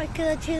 I could.